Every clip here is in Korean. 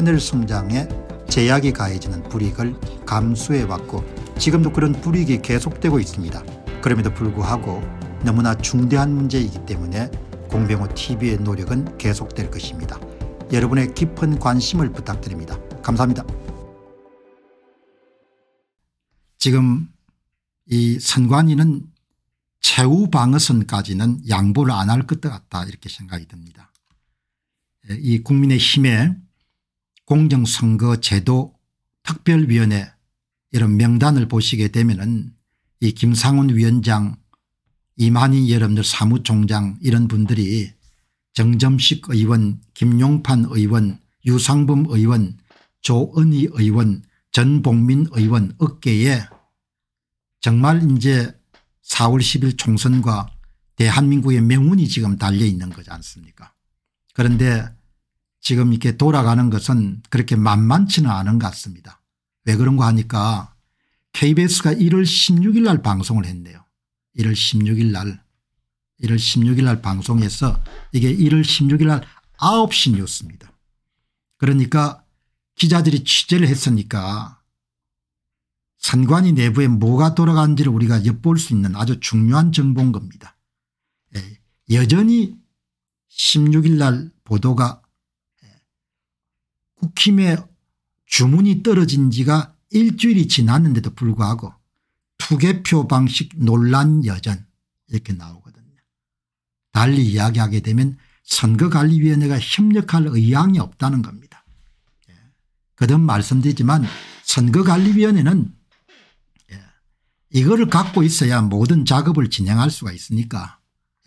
채널 성장에 제약이 가해지는 불이익을 감수해왔고 지금도 그런 불이익이 계속되고 있습니다. 그럼에도 불구하고 너무나 중대한 문제이기 때문에 공병호 TV의 노력은 계속될 것입니다. 여러분의 깊은 관심을 부탁드립니다. 감사합니다. 지금 이 선관위는 최후 방어선까지는 양보를 안 할 것 같다 이렇게 생각이 듭니다. 이 국민의 힘에 공정선거제도 특별위원회 이런 명단을 보시게 되면 은이 김상훈 위원장 이만희 여러분들 사무총장 이런 분들이 정점식 의원 김용판 의원 유상범 의원 조은희 의원 전복민 의원 어깨에 정말 이제 4월 10일 총선과 대한민국의 명운이 지금 달려 있는 거지 않습니까? 그런데 지금 이렇게 돌아가는 것은 그렇게 만만치는 않은 것 같습니다. 왜 그런가 하니까 KBS가 1월 16일 날 방송을 했네요. 1월 16일 날 1월 16일 날 방송에서 이게 1월 16일 날 9시 뉴스입니다. 그러니까 기자들이 취재를 했으니까 선관위 내부에 뭐가 돌아가는지를 우리가 엿볼 수 있는 아주 중요한 정보인 겁니다. 예, 여전히 16일 날 보도가 국힘의 주문이 떨어진 지가 일주일이 지났는데도 불구하고 투개표 방식 논란 여전 이렇게 나오거든요. 달리 이야기하게 되면 선거관리위원회가 협력할 의향이 없다는 겁니다. 예. 거듭 말씀드리지만 선거관리위원회는 예. 이거를 갖고 있어야 모든 작업을 진행할 수가 있으니까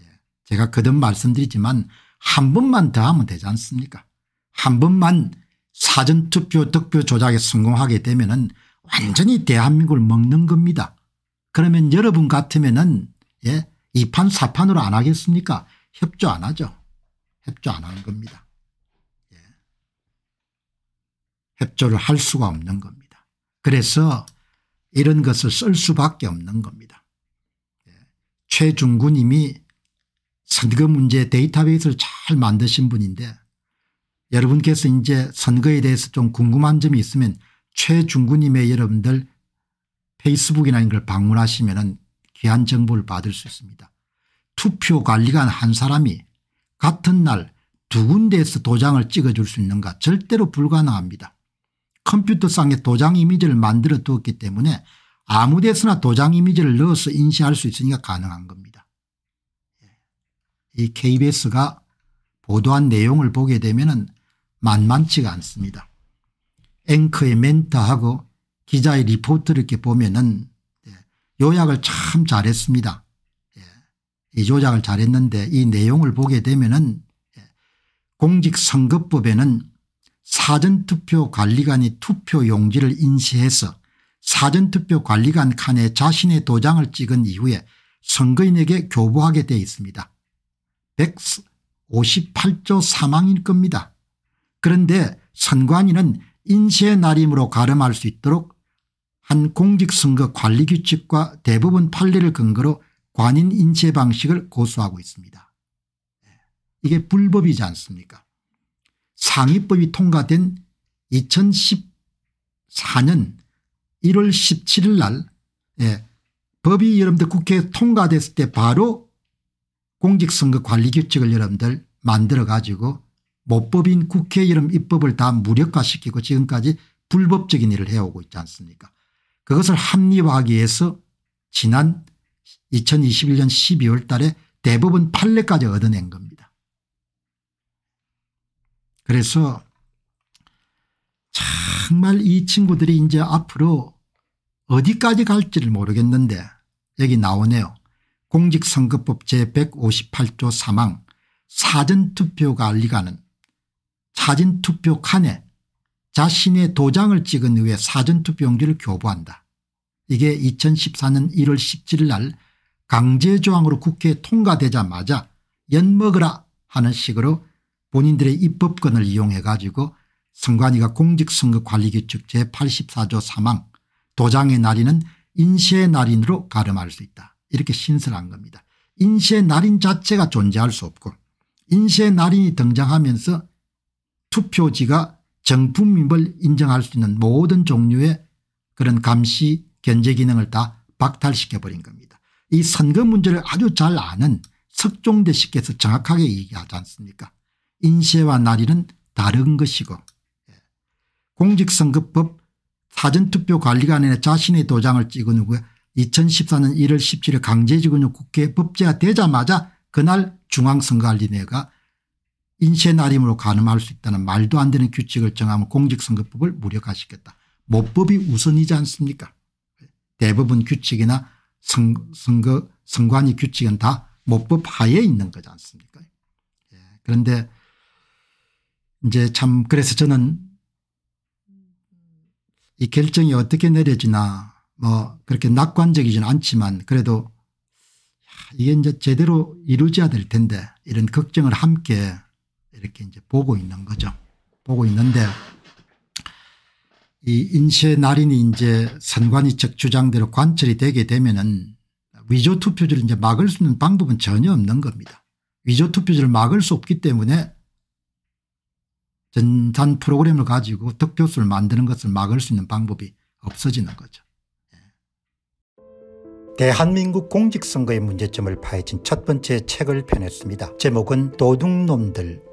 예. 제가 거듭 말씀드리지만 한 번만 더 하면 되지 않습니까 한 번만 사전투표 득표 조작에 성공하게 되면 은 완전히 대한민국을 먹는 겁니다. 그러면 여러분 같으면 은 예, 2판 4판으로 안 하겠습니까 협조 안 하죠. 협조 안 하는 겁니다. 예. 협조를 할 수가 없는 겁니다. 그래서 이런 것을 쓸 수밖에 없는 겁니다. 예. 최중구 님이 선거 문제 데이터베이스를 잘 만드신 분인데 여러분께서 이제 선거에 대해서 좀 궁금한 점이 있으면 최중구님의 여러분들 페이스북이나 이런 걸 방문하시면 귀한 정보를 받을 수 있습니다. 투표관리관 한 사람이 같은 날 두 군데에서 도장을 찍어줄 수 있는가 절대로 불가능합니다. 컴퓨터상에 도장 이미지를 만들어 두었기 때문에 아무 데서나 도장 이미지를 넣어서 인쇄할 수 있으니까 가능한 겁니다. 예. 이 KBS가 보도한 내용을 보게 되면 만만치가 않습니다. 앵커의 멘트하고 기자의 리포트를 이렇게 보면은 예, 요약을 참 잘했습니다. 예, 이 요약을 잘했는데 이 내용을 보게 되면은 예, 공직선거법에는 사전투표 관리관이 투표 용지를 인쇄해서 사전투표 관리관 칸에 자신의 도장을 찍은 이후에 선거인에게 교부하게 되어 있습니다. 158조 사망일 겁니다. 그런데 선관위는 인쇄 날임으로 가름할 수 있도록 한 공직선거 관리 규칙과 대부분 판례를 근거로 관인 인쇄 방식을 고수하고 있습니다. 예. 이게 불법이지 않습니까 상위법이 통과된 2014년 1월 17일 날 예, 법이 여러분들 국회에 통과됐을 때 바로 공직선거 관리 규칙을 여러분들 만들어 가지고 모법인 국회 이름 입법을 다 무력화시키고 지금까지 불법적인 일을 해오고 있지 않습니까 그것을 합리화하기 위해서 지난 2021년 12월 달에 대법원 판례까지 얻어낸 겁니다. 그래서 정말 이 친구들이 이제 앞으로 어디까지 갈지를 모르겠는데 여기 나오네요. 공직선거법 제158조 3항 사전투표가 알리가는 사전투표 칸에 자신의 도장을 찍은 후에 사전투표용지를 교부한다. 이게 2014년 1월 17일 날 강제조항으로 국회에 통과되자마자 엿먹으라 하는 식으로 본인들의 입법권을 이용해 가지고 선관위가 공직선거관리규칙 제84조 3항 도장의 날인은 인쇄의 날인으로 가름할 수 있다. 이렇게 신설한 겁니다. 인쇄의 날인 자체가 존재할 수 없고 인쇄의 날인이 등장하면서 투표지가 정품임을 인정할 수 있는 모든 종류의 그런 감시 견제 기능을 다 박탈시켜버린 겁니다. 이 선거 문제를 아주 잘 아는 석종대 씨께서 정확하게 얘기하지 않습니까 인쇄와 날인은 다른 것이고 예. 공직선거법 사전투표관리관에 자신의 도장을 찍은 후에 2014년 1월 17일 강제징용 국회 법제가 되자마자 그날 중앙선거관리회가 인쇄 날임으로 가늠할 수 있다는 말도 안 되는 규칙을 정하면 공직선거법을 무력화시켰다. 모법이 우선이지 않습니까 대부분 규칙이나 선, 선거 선관위 규칙은 다 모법 하에 있는 거지 않습니까 예. 그런데 이제 참 그래서 저는 이 결정이 어떻게 내려지나 뭐 그렇게 낙관적이지는 않지만 그래도 이게 이제 제대로 이루어져야 될 텐데 이런 걱정을 함께 이렇게 이제 보고 있는 거죠. 보고 있는데 이 인쇄 날인이 이제 선관위 측 주장대로 관철이 되게 되면은 위조 투표지를 이제 막을 수 있는 방법은 전혀 없는 겁니다. 위조 투표지를 막을 수 없기 때문에 전산 프로그램을 가지고 득표수를 만드는 것을 막을 수 있는 방법이 없어지는 거죠. 예. 대한민국 공직선거의 문제점을 파헤친 첫 번째 책을 펴냈습니다. 제목은 도둑놈들